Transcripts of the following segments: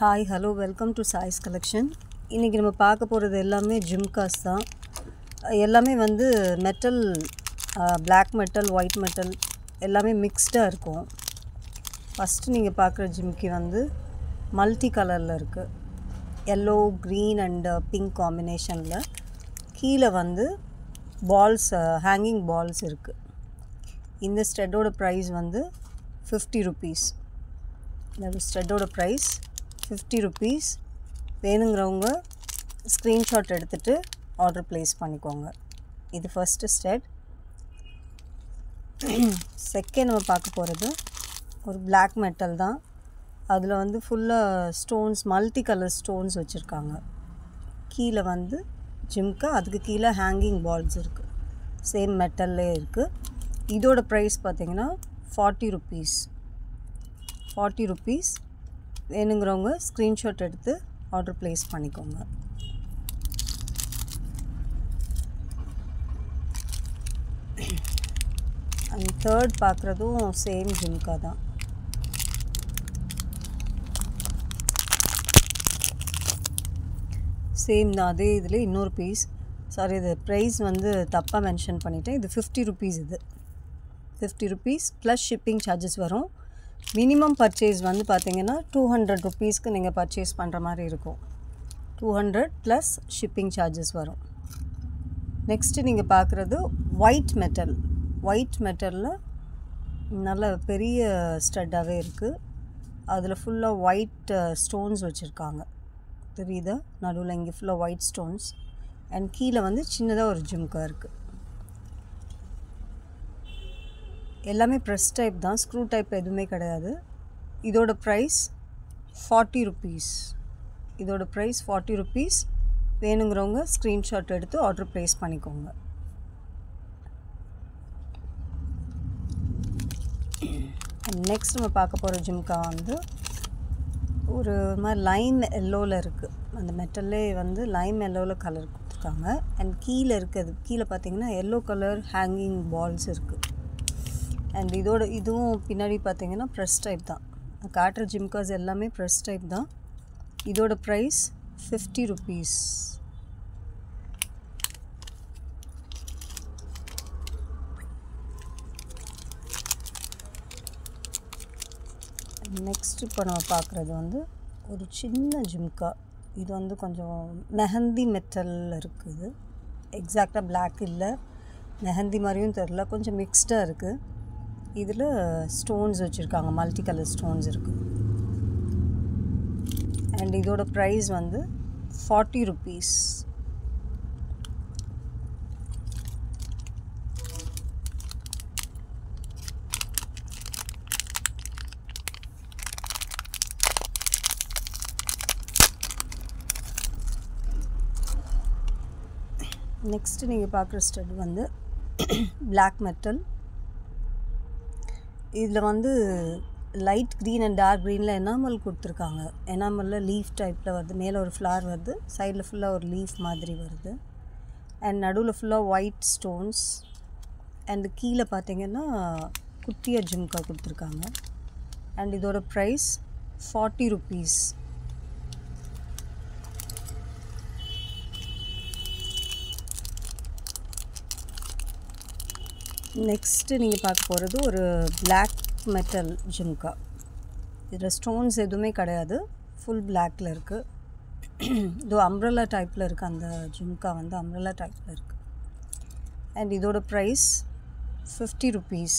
Hi hello welcome to choice collection இன்றைக்கி நம்ம பார்க்க போகிறது எல்லாமே ஜிம்காஸ் தான். எல்லாமே வந்து metal black metal white metal எல்லாமே மிக்ஸ்டாக இருக்கும். ஃபஸ்ட்டு நீங்கள் பார்க்குற ஜிம்கி வந்து மல்டி கலரில் இருக்குது எல்லோ க்ரீன் அண்டு பிங்க் காம்பினேஷனில் கீழே வந்து பால்ஸ் ஹேங்கிங் பால்ஸ் இருக்குது இந்த ஸ்டெட்டோட ப்ரைஸ் வந்து ஃபிஃப்டி ருபீஸ் இந்த ஸ்டெட்டோட ப்ரைஸ் ஃபிஃப்டி ருபீஸ் வேணுங்கிறவங்க ஸ்க்ரீன்ஷாட் எடுத்துகிட்டு ஆர்டர் ப்ளேஸ் பண்ணிக்கோங்க. இது ஃபஸ்ட்டு ஸ்டெட் செகண்ட் நம்ம பார்க்க போகிறது ஒரு பிளாக் மெட்டல் தான். அதில் வந்து ஃபுல்லாக ஸ்டோன்ஸ் மல்டி கலர் ஸ்டோன்ஸ் வச்சுருக்காங்க. கீழே வந்து ஜிம்க்கு அதுக்கு கீழே ஹேங்கிங் பால்ஸ் இருக்குது சேம் மெட்டல்லே இருக்குது இதோட ப்ரைஸ் பார்த்திங்கன்னா ஃபார்ட்டி ருபீஸ் ஃபார்ட்டி ருபீஸ் வேணுங்கிறவங்க ஸ்க்ரீன்ஷாட் எடுத்து ஆர்டர் ப்ளேஸ் பண்ணிக்கோங்க. அண்ட் தேர்ட் பார்க்குறதும் சேம் ஜிம்கா தான். சேம் தான். அதே இதில் இன்னொரு பீஸ் சாரி இது ப்ரைஸ் வந்து தப்பாக மென்ஷன் பண்ணிட்டேன். இது ஃபிஃப்டி ருபீஸ் இது. Fifty rupees plus shipping charges வரும். மினிமம் பர்ச்சேஸ் வந்து பார்த்தீங்கன்னா டூ ஹண்ட்ரட் ருபீஸ்க்கு நீங்கள் பர்ச்சேஸ் பண்ணுற மாதிரி இருக்கும். Two hundred plus shipping charges வரும். நெக்ஸ்ட்டு நீங்கள் பார்க்குறது ஒயிட் மெட்டல் ஒயிட் மெட்டலில் நல்ல பெரிய ஸ்டட்டாகவே இருக்குது அதில் ஃபுல்லாக ஒயிட் ஸ்டோன்ஸ் uh, வச்சுருக்காங்க. தெரியுதா? நடுவில் இங்கே ஃபுல்லாக ஒயிட் ஸ்டோன்ஸ் அண்ட் கீழே வந்து சின்னதாக ஒரு ஜிம்கா இருக்குது எல்லாமே ப்ரெஸ் டைப் தான் ஸ்க்ரூ டைப் எதுவுமே கிடையாது. இதோட ப்ரைஸ் ஃபார்ட்டி ருபீஸ் இதோட ப்ரைஸ் ஃபார்ட்டி ருபீஸ் வேணுங்கிறவங்க ஸ்க்ரீன்ஷாட் எடுத்து ஆர்டர் ப்ளேஸ் பண்ணிக்கோங்க. நெக்ஸ்ட் நம்ம பார்க்க போகிற ஜிம்கா வந்து ஒரு மாதிரி லைம் எல்லோவில் இருக்குது அந்த மெட்டல்லே வந்து லைம் எல்லோவில் கலர் கொடுத்துருக்காங்க. அண்ட் கீழே இருக்குது. கீழே பார்த்தீங்கன்னா எல்லோ கலர் ஹேங்கிங் பால்ஸ் இருக்குது அண்ட் இதோட இதுவும் பின்னாடி பார்த்தீங்கன்னா ப்ரெஸ் டைப் தான். காட்டுற ஜிம்காஸ் எல்லாமே ப்ரெஸ் டைப் தான். இதோட ப்ரைஸ் ஃபிஃப்டி ருபீஸ் நெக்ஸ்ட் இப்போ நம்ம பார்க்குறது வந்து ஒரு சின்ன ஜிம்கா இது வந்து கொஞ்சம் மெஹந்தி மெட்டலில் இருக்குது. எக்ஸாக்டாக பிளாக் இல்லை. மெஹந்தி மாதிரியும் தெரில கொஞ்சம் மிக்ஸ்டாக இருக்குது இதில் ஸ்டோன்ஸ் வச்சுருக்காங்க. மல்டி கலர் ஸ்டோன்ஸ் இருக்குது அண்ட் இதோட ப்ரைஸ் வந்து ஃபார்ட்டி ருபீஸ் நெக்ஸ்ட்டு நீங்கள் பார்க்குற ஸ்டட் வந்து பிளாக் மெட்டல் இதில் வந்து லைட் க்ரீன் அண்ட் டார்க் க்ரீனில் எனாமல் கொடுத்துருக்காங்க. எனாமலில் லீஃப் டைப்பில் வருது. மேலே ஒரு ஃப்ளார் வருது. சைடில் ஃபுல்லாக ஒரு லீஃப் மாதிரி வருது. அண்ட் நடுவில் ஃபுல்லாக ஒயிட் ஸ்டோன்ஸ் அண்ட் கீழே பார்த்தீங்கன்னா குட்டியாக ஜிம்கா கொடுத்துருக்காங்க. அண்ட் இதோட ப்ரைஸ் ஃபார்ட்டி ருபீஸ் நெக்ஸ்ட்டு நீங்கள் பார்க்க போகிறது ஒரு பிளாக் மெட்டல் ஜிம்கா. இதில் ஸ்டோன்ஸ் எதுவுமே கிடையாது. ஃபுல் பிளாக்கில் இருக்குது இது அம்ப்ரல்லா டைப்பில் இருக்குது அந்த ஜிம்கா வந்து அம்ப்ரல்லா டைப்பில் இருக்குது அண்ட் இதோட ப்ரைஸ் ஃபிஃப்டி ருபீஸ்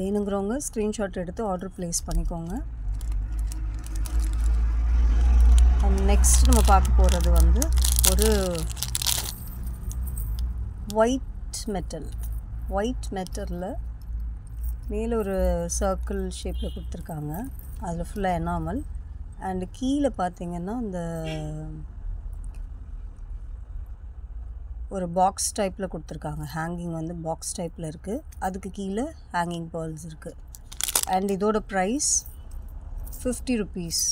வேணுங்கிறவங்க ஸ்க்ரீன்ஷாட் எடுத்து ஆர்டர் ப்ளேஸ் பண்ணிக்கோங்க. அண்ட் நெக்ஸ்ட் நம்ம பார்க்க போகிறது வந்து ஒரு ஒயிட் மெட்டல் ஒயிட் மெட்டலில் மேலே ஒரு சர்க்கிள் ஷேப்பில் கொடுத்துருக்காங்க. அதில் ஃபுல்லாக எனாமல் அண்டு கீழே பார்த்தீங்கன்னா இந்த ஒரு பாக்ஸ் டைப்பில் கொடுத்துருக்காங்க. ஹேங்கிங் வந்து பாக்ஸ் டைப்பில் இருக்குது அதுக்கு கீழே ஹேங்கிங் பேர்ல்ஸ் இருக்குது அண்ட் இதோட ப்ரைஸ் ஃபிஃப்டி ருபீஸ்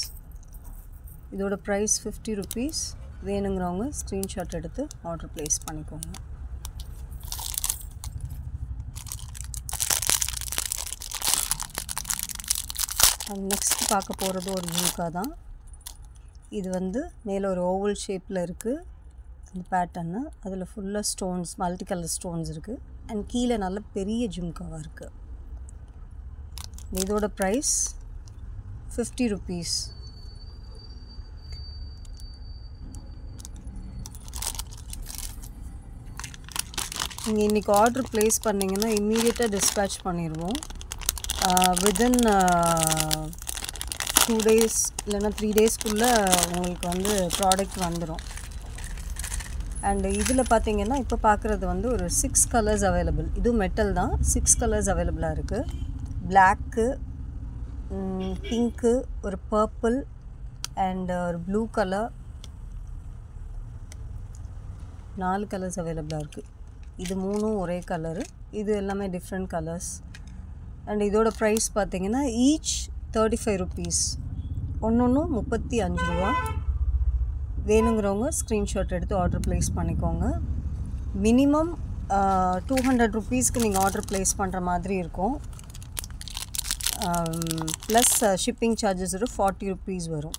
இதோட ப்ரைஸ் ஃபிஃப்டி ருபீஸ் வேணுங்கிறவங்க ஸ்க்ரீன்ஷாட் எடுத்து ஆர்டர் ப்ளேஸ் பண்ணிக்கோங்க. நெக்ஸ்ட் பார்க்க போகிறது ஒரு ஜும்கா தான். இது வந்து மேலே ஒரு ஓவல் ஷேப்பில் இருக்குது இந்த பேட்டர்னு அதில் ஃபுல்லாக ஸ்டோன்ஸ் மல்டி கலர் ஸ்டோன்ஸ் இருக்குது அண்ட் கீழே நல்ல பெரிய ஜும்காவாக இருக்குது இதோட ப்ரைஸ் ஃபிஃப்டி ருபீஸ் நீங்கள் இன்றைக்கி ஆர்டர் ப்ளேஸ் பண்ணிங்கன்னா இம்மீடியட்டாக டிஸ்பேட்ச் பண்ணிடுவோம் வித்தின் டூ டேஸ் இல்லைன்னா த்ரீ டேஸ்க்குள்ளே உங்களுக்கு வந்து ப்ராடக்ட் வந்துடும் அண்டு இதில் பார்த்தீங்கன்னா இப்போ பார்க்குறது வந்து ஒரு சிக்ஸ் கலர்ஸ் அவைலபிள் இதுவும் மெட்டல் தான். சிக்ஸ் கலர்ஸ் அவைலபிளாக இருக்குது பிளாக்கு பிங்க்கு ஒரு பர்பிள் அண்ட் ஒரு ப்ளூ கலர் நாலு கலர்ஸ் அவைலபிளாக இருக்குது இது மூணும் ஒரே கலரு இது எல்லாமே டிஃப்ரெண்ட் கலர்ஸ் அண்ட் இதோட ப்ரைஸ் பார்த்தீங்கன்னா ஈச் தேர்ட்டி ஃபைவ் ருபீஸ் ஒன்று ஒன்று முப்பத்தி அஞ்சு ரூபா. வேணுங்கிறவங்க ஸ்க்ரீன்ஷாட் எடுத்து ஆர்டர் ப்ளேஸ் பண்ணிக்கோங்க. மினிமம் டூ ஹண்ட்ரட் ருபீஸ்க்கு நீங்கள் ஆர்டர் ப்ளேஸ் பண்ணுற மாதிரி இருக்கும். ப்ளஸ் ஷிப்பிங் சார்ஜஸ் ஒரு ஃபார்ட்டி ருபீஸ் வரும்.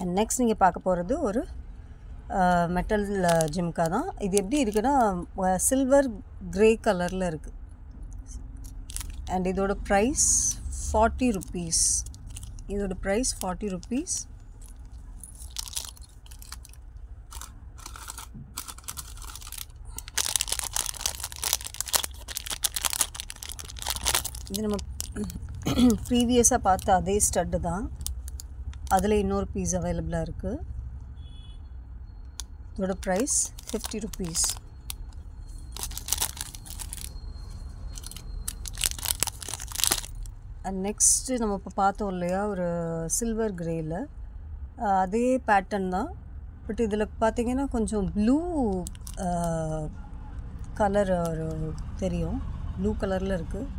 அண்ட் நெக்ஸ்ட் நீங்கள் பார்க்க போகிறது ஒரு மெட்டல் ஜிம்கா தான் இது எப்படி இருக்குன்னா சில்வர் க்ரே கலரில் இருக்குது அண்ட் இதோட ப்ரைஸ் ஃபார்ட்டி ருபீஸ் இதோட ப்ரைஸ் ஃபார்ட்டி ருபீஸ் இது நம்ம ப்ரீவியஸாக பார்த்த அதே ஸ்டட்டு தான். அதில் இன்னொரு பீஸ் அவைலபிளாக இருக்குது இதோட price fifty rupees and next நம்ம இப்போ பார்த்தோம் இல்லையா ஒரு சில்வர் கிரேயில் அதே பேட்டர்ன் தான். பட் இதில் பார்த்தீங்கன்னா கொஞ்சம் ப்ளூ கலர் தெரியும். ப்ளூ கலரில் இருக்குது